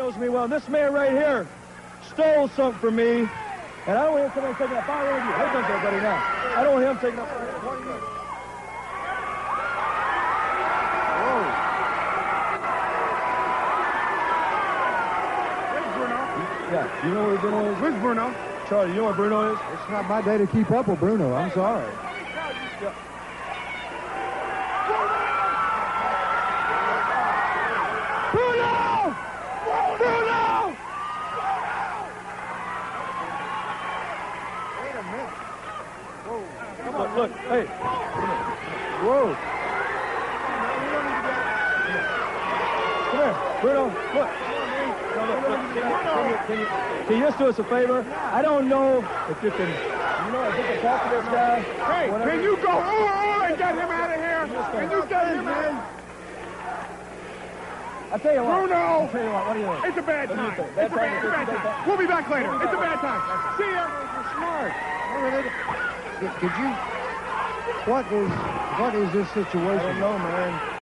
knows me well. This man right here stole something from me, and I don't want him coming taking a fire with you. Here comes everybody now. I don't want him taking a fire. Yeah, you know where Bruno is? Where's Bruno? Charlie, you know where Bruno is? It's not my day to keep up with Bruno. I'm sorry. Look, look, hey. Whoa. Come here, Bruno. Look. No, look, look. Can, you, can, just do us a favor? I don't know if you can, you know, if you can talk to this guy. Hey, whatever. can you go oh, oh, oh, and get him out of here? Can you get him out? I'll tell you what. Bruno! I'll tell you what. What do you think? It's a bad What time. It's a time? bad, a bad time? We'll be back later. It's a bad time. See ya. Did you? What is what is this situation? I don't know, man.